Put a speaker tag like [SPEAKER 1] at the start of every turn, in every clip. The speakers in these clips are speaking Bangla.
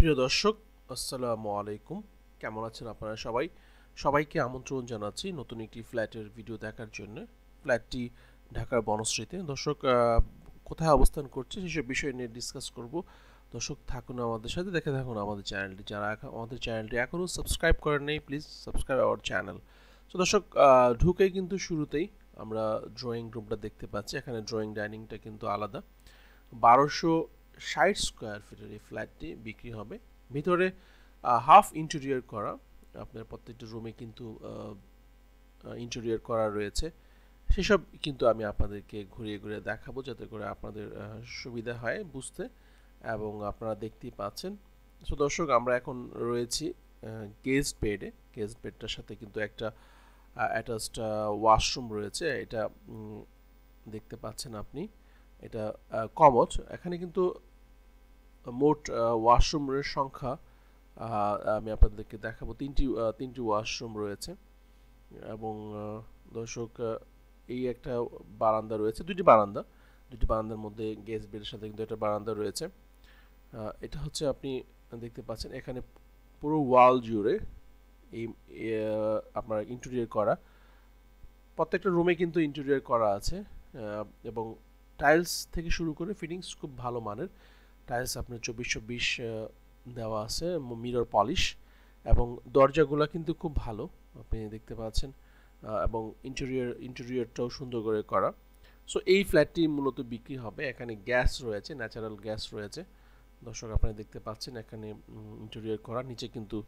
[SPEAKER 1] প্রিয় দর্শক, আসসালামু আলাইকুম। কেমন আছেন আপনারা সবাই? সবাইকে আমন্ত্রণ জানাচ্ছি নতুন একটি ফ্ল্যাটের ভিডিও দেখার জন্য। ফ্ল্যাটটি ঢাকার বনশ্রীতে। দর্শক কোথায় অবস্থান করছে সেসব বিষয় নিয়ে ডিসকাস করব। দর্শক, থাকুন আমাদের সাথে। দেখে থাকুন আমাদের চ্যানেলটি যারা আমাদের চ্যানেলটি এখনও সাবস্ক্রাইব করেন নেই প্লিজ সাবস্ক্রাইব আওয়ার চ্যানেল তো দর্শক ঢুকে কিন্তু শুরুতেই আমরা ড্রয়িং রুমটা দেখতে পাচ্ছি। এখানে ড্রয়িং ডাইনিংটা কিন্তু আলাদা। বারোশো ষাট স্কোয়ার ফিটের এই ফ্ল্যাটটি বিক্রি হবে। ভিতরে হাফ ইন্টেরিয়র করা, আপনার প্রত্যেকটা রুমে কিন্তু ইন্টেরিয়র করা রয়েছে। সেসব কিন্তু আমি আপনাদেরকে ঘুরিয়ে ঘুরিয়ে দেখাবো যাতে করে আপনাদের সুবিধা হয় বুঝতে এবং আপনারা দেখতেই পাচ্ছেন। সো দর্শক, আমরা এখন রয়েছি গেস্ট বেডে গেস্ট বেডটার সাথে কিন্তু একটা অ্যাটাচড ওয়াশরুম রয়েছে। এটা দেখতে পাচ্ছেন আপনি। এটা কমট এখানে কিন্তু মোট ওয়াশরুমের সংখ্যা আমি আপনাদেরকে দেখাবো। তিনটি তিনটি ওয়াশরুম রয়েছে। এবং দর্শক এই একটা বারান্দা রয়েছে। দুটি বারান্দা। দুটি বারান্দার মধ্যে গেস্ট বেডের সাথে কিন্তু একটা বারান্দা রয়েছে। এটা হচ্ছে আপনি দেখতে পাচ্ছেন, এখানে পুরো ওয়াল জুড়ে এই আপনার ইন্টেরিয়র করা। প্রত্যেকটা রুমে কিন্তু ইন্টেরিয়র করা আছে। এবং টাইলস থেকে শুরু করে ফিটিংস খুব ভালো মানের। টাইলস আপনার চব্বিশশো বিশ দেওয়া আছে মিরর পলিশ এবং দরজাগুলো কিন্তু খুব ভালো, আপনি দেখতে পাচ্ছেন এবং ইন্টেরিয়র ইন্টেরিয়রটাও সুন্দর করে করা। সো এই ফ্ল্যাটটি মূলত বিক্রি হবে, এখানে গ্যাস রয়েছে ন্যাচারাল গ্যাস রয়েছে। দর্শক, আপনি দেখতে পাচ্ছেন, এখানে ইন্টেরিয়র করা, নিচে কিন্তু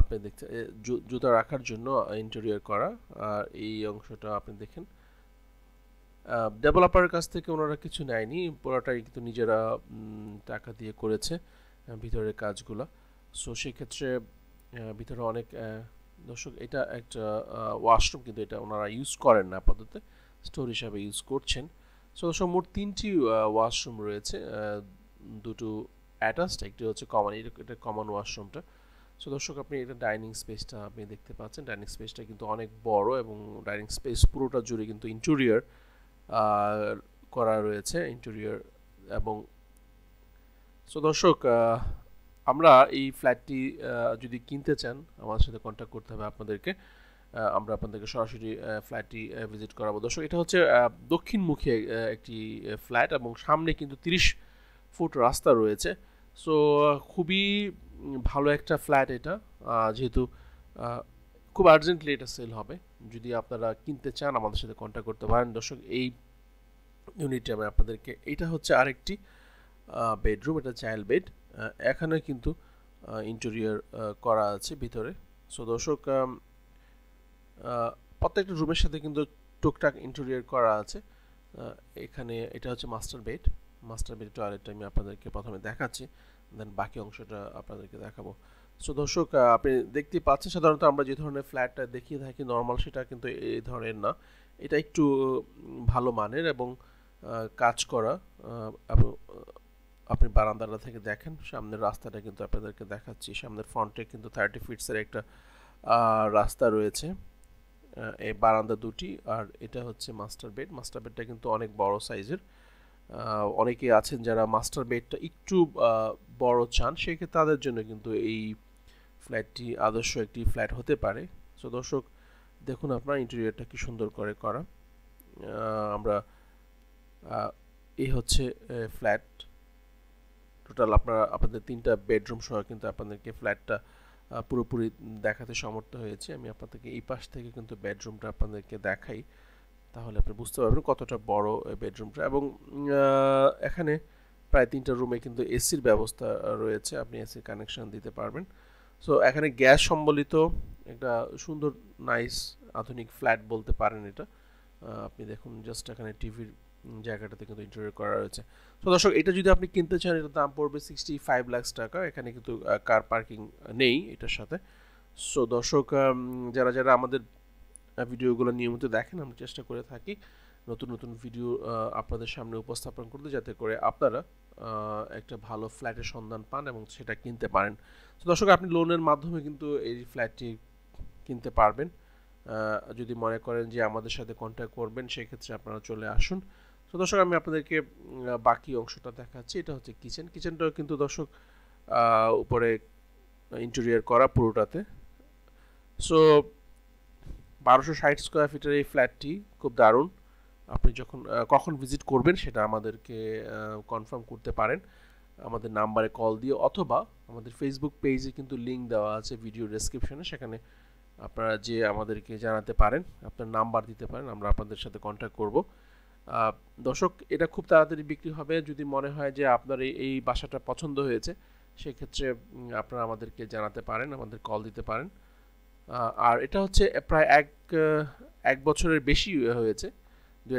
[SPEAKER 1] আপনি দেখতে জুতা রাখার জন্য ইন্টেরিয়র করা, আর এই অংশটা আপনি দেখেন। ডেভেলপারের কাছ থেকে ওনারা কিছু নেয়নি, পুরোটাই কিন্তু নিজেরা টাকা দিয়ে করেছে ভিতরের কাজগুলো। সো সেক্ষেত্রে ভিতরে অনেক দর্শক, এটা একটা ওয়াশরুম কিন্তু এটা ওনারা ইউজ করেন না আপাতত স্টোর হিসাবে ইউজ করছেন। সো দর্শক, মোট তিনটি ওয়াশরুম রয়েছে দুটো অ্যাটাচড একটি হচ্ছে কমন এটা কমন ওয়াশরুমটা সো দর্শক, আপনি এটা ডাইনিং স্পেসটা আপনি দেখতে পাচ্ছেন। ডাইনিং স্পেসটা কিন্তু অনেক বড় এবং ডাইনিং স্পেস পুরোটা জুড়ে কিন্তু ইন্টেরিয়র করা রয়েছে ইন্টেরিয়র এবং সো দর্শক আমরা এই ফ্ল্যাটটি যদি কিনতে চান, আমাদের সাথে কন্ট্যাক্ট করতে হবে আপনাদেরকে। আমরা আপনাদেরকে সরাসরি ফ্ল্যাটটি ভিজিট করাবো। দর্শক, এটা হচ্ছে দক্ষিণমুখী একটি ফ্ল্যাট এবং সামনে কিন্তু তিরিশ ফুট রাস্তা রয়েছে। সো খুবই ভালো একটা ফ্ল্যাট এটা। যেহেতু খুব আর্জেন্টলি এটা সেল হবে। যদি আপনারা কিনতে চান, আমাদের সাথে কন্ট্যাক্ট করতে পারেন। দর্শক, এই ইউনিটে আমি আপনাদেরকে, এটা হচ্ছে আরেকটি বেডরুম এটা চাইল্ড বেড এখানে কিন্তু ইন্টেরিয়র করা আছে ভিতরে। সো দর্শক প্রত্যেকটা রুমের সাথে কিন্তু টুকটাক ইন্টেরিয়র করা আছে। এখানে এটা হচ্ছে মাস্টার বেড মাস্টার বেড টয়লেটটা আমি আপনাদেরকে প্রথমে দেখাচ্ছি দেন বাকি অংশটা আপনাদেরকে দেখাবো। সো দর্শক আপনি দেখতে পাচ্ছেন, সাধারণত আমরা যে ধরনের ফ্ল্যাটটা দেখিয়ে থাকি নর্মাল সেটা কিন্তু এই ধরনের না। এটা একটু ভালো মানের এবং কাজ করা আপনি বারান্দাটা থেকে দেখেন, সামনের রাস্তাটা কিন্তু আপনাদেরকে দেখাচ্ছি। সামনের ফ্রন্টে কিন্তু থার্টি ফিটসের একটা রাস্তা রয়েছে এই বারান্দা দুটি, আর এটা হচ্ছে মাস্টার বেড মাস্টার বেডটা কিন্তু অনেক বড় সাইজের অনেকে আছেন যারা মাস্টার বেডটা একটু বড় চান, সেক্ষেত্রে তাদের জন্য কিন্তু এই ফ্ল্যাটটি আদর্শ একটি ফ্ল্যাট হতে পারে। সো দর্শক, দেখুন আপনার ইন্টেরিয়রটা কি সুন্দর করে করা। আমরা এই হচ্ছে ফ্ল্যাট। টোটাল আপনারা, আপনাদের তিনটা বেডরুম সহ কিন্তু আপনাদেরকে ফ্ল্যাটটা পুরোপুরি দেখাতে সমর্থ হয়েছে। আমি আপনাদেরকে এই পাশ থেকে কিন্তু বেডরুমটা আপনাদেরকে দেখাই। তাহলে আপনি বুঝতে পারবেন কতটা বড় বেডরুমটা। এবং এখানে প্রায় তিনটা রুমে কিন্তু এসির ব্যবস্থা রয়েছে। আপনি এসির কানেকশন দিতে পারবেন। সো এখানে গ্যাস সম্বলিত একটা সুন্দর নাইস আধুনিক ফ্ল্যাট বলতে পারেন এটা। আপনি দেখুন জাস্ট এখানে টিভির জায়গাটাতে কিন্তু ইন্টারিয়র করা রয়েছে। তো দর্শক, এটা যদি আপনি কিনতে চান, এটার দাম পড়বে সিক্সটি ফাইভ লাখস টাকা। এখানে কিন্তু কার পার্কিং নেই এটার সাথে। সো দর্শক যারা যারা আমাদের ভিডিওগুলো নিয়মিত দেখেন, আমরা চেষ্টা করে থাকি। নতুন নতুন ভিডিও আপনাদের সামনে উপস্থাপন করতে যাতে করে আপনারা একটা ভালো ফ্ল্যাটের সন্ধান পান এবং সেটা কিনতে পারেন। তো দর্শক, আপনি লোনের মাধ্যমে কিন্তু এই ফ্ল্যাটটি কিনতে পারবেন। যদি মনে করেন যে আমাদের সাথে কন্ট্যাক্ট করবেন, সেক্ষেত্রে আপনারা চলে আসুন। তো দর্শক, আমি আপনাদেরকে বাকি অংশটা দেখাচ্ছি। এটা হচ্ছে কিচেন কিচেনটাও কিন্তু দর্শক উপরে ইন্টেরিয়ার করা পুরোটাতে। সো বারোশো ষাট স্কোয়ার ফিটের এই ফ্ল্যাটটি খুব দারুণ। আপনি যখন কখন ভিজিট করবেন সেটা আমাদেরকে কনফার্ম করতে পারেন। আমাদের নাম্বারে কল দিয়ে অথবা আমাদের ফেসবুক পেজে কিন্তু লিঙ্ক দেওয়া আছে ভিডিও ডেসক্রিপশনে সেখানে আপনারা যে আমাদেরকে জানাতে পারেন, আপনার নাম্বার দিতে পারেন, আমরা আপনাদের সাথে কন্ট্যাক্ট করব। দর্শক, এটা খুব তাড়াতাড়ি বিক্রি হবে। যদি মনে হয় যে আপনার এই বাসাটা পছন্দ হয়েছে, সেক্ষেত্রে আপনারা আমাদেরকে জানাতে পারেন, আমাদের কল দিতে পারেন। আর এটা হচ্ছে প্রায় এক এক বছরের বেশি হয়েছে। দু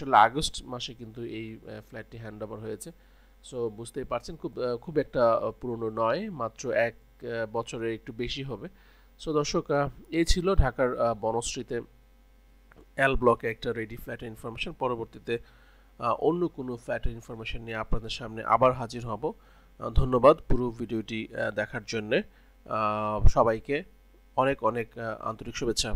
[SPEAKER 1] সালে আগস্ট মাসে কিন্তু এই ফ্ল্যাটটি হ্যান্ড ওভার হয়েছে। সো বুঝতেই পারছেন, খুব খুব একটা পুরনো নয়, মাত্র এক বছরের একটু বেশি হবে। সো দর্শক এই ছিল ঢাকার বনশ্রীতে এল ব্লকে একটা রেডি ফ্ল্যাটের ইনফরমেশন পরবর্তীতে অন্য কোনো ফ্ল্যাটের ইনফরমেশন নিয়ে আপনাদের সামনে আবার হাজির হব। ধন্যবাদ পুরো ভিডিওটি দেখার জন্যে। সবাইকে অনেক অনেক আন্তরিক শুভেচ্ছা।